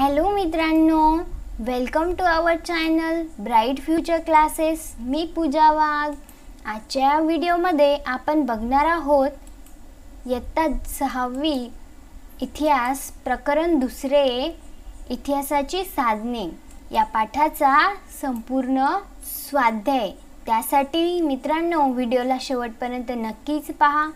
Hello मित्रांनो. Welcome to our channel bright future classes मी पूजा वाघ. आजच्या व्हिडिओमध्ये आपण बघणार आहोत इयत्ता सहावी इतिहास प्रकरण दुसरे इतिहासाची साधने. या पाठाचा संपूर्ण स्वाध्याय. त्यासाठी मित्रांनो व्हिडिओला शेवटपर्यंत नक्कीच पहा.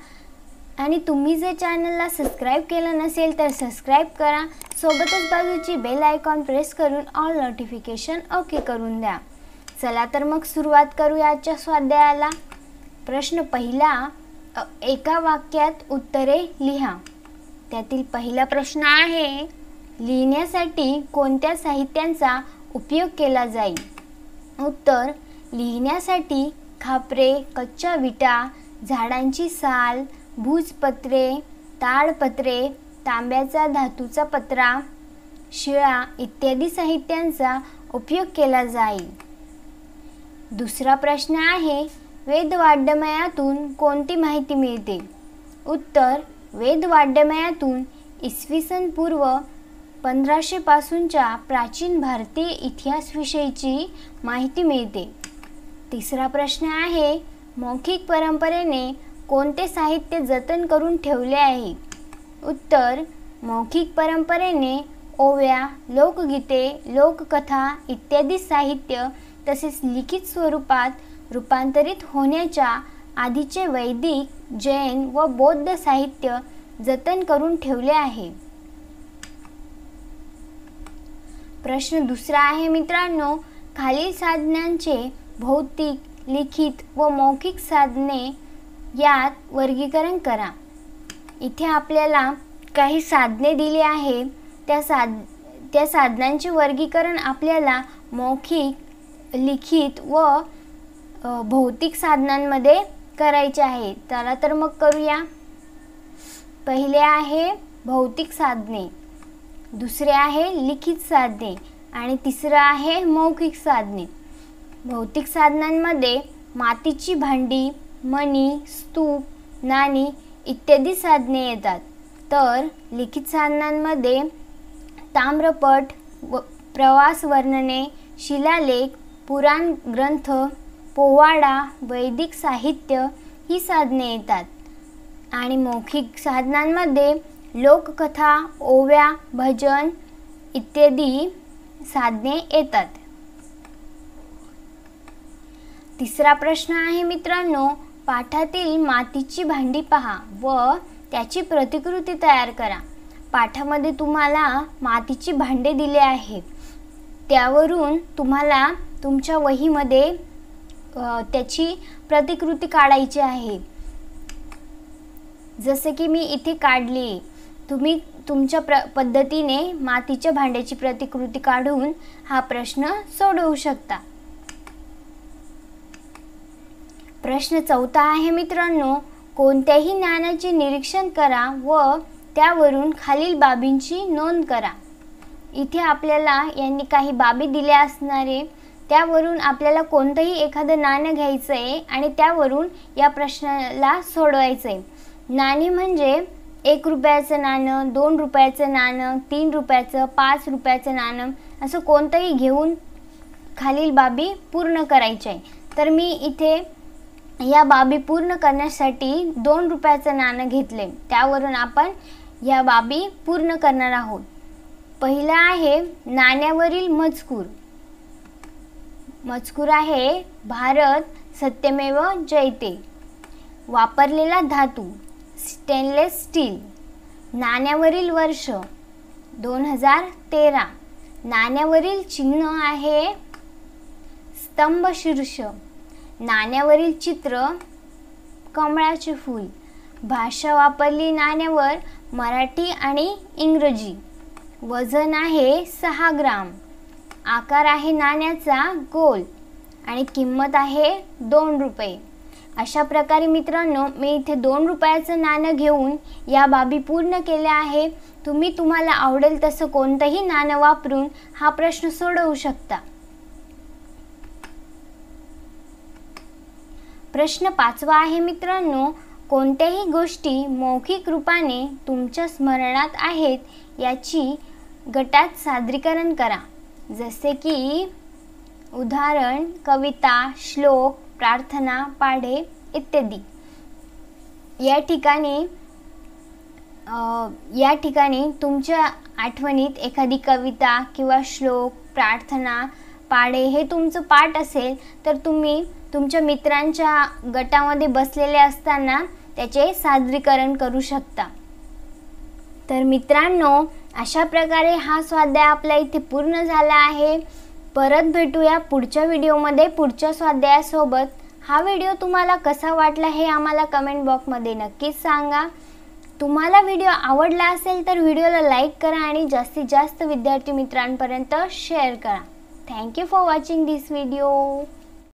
आणि तुम्ही जर चॅनलला सबस्क्राईब केलं नसेल तर सबस्क्राईब करा. सोबतच बाजूची बेल आयकॉन प्रेस करून ऑल नोटिफिकेशन ओके करून द्या. चला तर मग सुरुवात करूया आजच्या स्वाध्यायाला. प्रश्न पहिला एका वाक्यात उत्तरे लिहा. त्यातील पहिला प्रश्न आहे लिहिण्यासाठी कोणत्या साहित्यांचा उपयोग केला जाईल? उत्तर लिहिण्यासाठी खापरे कच्च्या विटा झाडांची साल भूजपत्रे ताडपत्रे तांब्याचा धातूचा पत्रा शिळा इत्यादी साहित्यांचा उपयोग केला जाईल. दुसरा प्रश्न आहे वेदवाड्यमयातून कोणती माहिती मिळते? उत्तर वेदवाड्यमयातून इसवी सन पूर्व पंधराशेपासूनच्या प्राचीन भारतीय इतिहासविषयीची माहिती मिळते. तिसरा प्रश्न आहे मौखिक परंपरेने कोणते साहित्य जतन करून ठेवले आहे? उत्तर मौखिक परंपरेने ओव्या लोकगीते लोककथा इत्यादी साहित्य तसेच लिखित स्वरूपात रूपांतरित होण्याच्या आधीचे वैदिक जैन व बौद्ध साहित्य जतन करून ठेवले आहे. प्रश्न दुसरा आहे मित्रांनो खालील साधनांचे भौतिक लिखित व मौखिक साधने यात वर्गीकरण करा. इथे आपल्याला काही साधने दिली आहे त्या साध त्या साधनांचे वर्गीकरण आपल्याला मौखिक लिखित व भौतिक साधनांमध्ये करायचे आहे. चला तर मग करूया. पहिले आहे भौतिक साधने. दुसरे आहे लिखित साधने. आणि तिसरं आहे मौखिक साधने. भौतिक साधनांमध्ये मातीची भांडी मणी स्तूप नाणी इत्यादी साधने येतात. तर लिखित साधनांमध्ये ताम्रपट व प्रवास वर्णने शिलालेख पुराण ग्रंथ पोवाडा वैदिक साहित्य ही साधने येतात. आणि मौखिक साधनांमध्ये लोककथा ओव्या भजन इत्यादी साधने येतात. तिसरा प्रश्न आहे मित्रांनो पाठातील मातीची भांडी पहा व त्याची प्रतिकृती तयार करा. पाठामध्ये तुम्हाला मातीची भांडे दिले आहे त्यावरून तुम्हाला तुमच्या वहीमध्ये त्याची प्रतिकृती काढायची आहे. जसे की मी इथे काढली तुम्ही तुमच्या प्र पद्धतीने मातीच्या भांड्याची प्रतिकृती काढून हा प्रश्न सोडवू शकता. प्रश्न चौथा आहे मित्रांनो कोणत्याही ज्ञानाचे निरीक्षण करा व त्यावरून खालील बाबींची नोंद करा. इथे आपल्याला यांनी काही बाबी दिल्या असणारे त्यावरून आपल्याला कोणतंही एखादं नाणं घ्यायचं आहे आणि त्यावरून या प्रश्नाला सोडवायचं आहे नाणी म्हणजे एक रुपयाचं नाणं दोन रुपयाचं नाणं तीन रुपयाचं पाच रुपयाचं नाणं असं कोणतंही घेऊन खालील बाबी पूर्ण करायच्या आहे तर मी इथे या बाबी पूर्ण करण्यासाठी दोन रुपयाचं नाणं घेतले. त्यावरून आपण या बाबी पूर्ण करणार आहोत. पहिलं आहे नाण्यावरील मजकूर. मजकूर आहे भारत सत्यमेव जयते. वापरलेला धातू स्टेनलेस स्टील नाण्यावरील वर्ष दोन हजार तेरा. नाण्यावरील चिन्ह आहे स्तंभ शीर्ष नाण्यावरील चित्र कमळाचे फूल. भाषा वापरली नाण्यावर मराठी आणि इंग्रजी. वजन आहे सहा ग्राम. आकार आहे नाण्याचा गोल आणि किंमत आहे दोन रुपये. अशा प्रकारे मित्रांनो मी इथे दोन रुपयाचं नाणं घेऊन या बाबी पूर्ण केल्या आहे. तुम्ही तुम्हाला आवडेल तसं कोणतंही नाणं वापरून हा प्रश्न सोडवू शकता. प्रश्न पाचवा आहे मित्रांनो कोणत्याही गोष्टी मौखिक रूपाने तुमच्या स्मरणात आहेत याची गटात सादरीकरण करा. जसे की उदाहरण कविता श्लोक प्रार्थना पाढे इत्यादी. या ठिकाणी या ठिकाणी तुमच्या आठवणीत एखादी कविता किंवा श्लोक प्रार्थना पाढे हे तुमचं पाठ असेल तर तुम्ही तुमच्या मित्रांच्या गटामध्ये बसलेले असताना त्याचे सादरीकरण करू शकता. तर मित्रांनो अशा प्रकारे हा स्वाध्याय आपल्या इथे पूर्ण झाला आहे. परत भेटूया पुढच्या व्हिडिओमध्ये. पुढच्या स्वाध्यायासोबत हा व्हिडिओ तुम्हाला कसा वाटला हे आम्हाला कमेंट बॉक्समध्ये नक्कीच सांगा. तुम्हाला व्हिडिओ आवडला असेल तर व्हिडिओला लाईक करा आणि जास्तीत जास्त विद्यार्थी मित्रांपर्यंत शेअर करा. Thank you for watching this video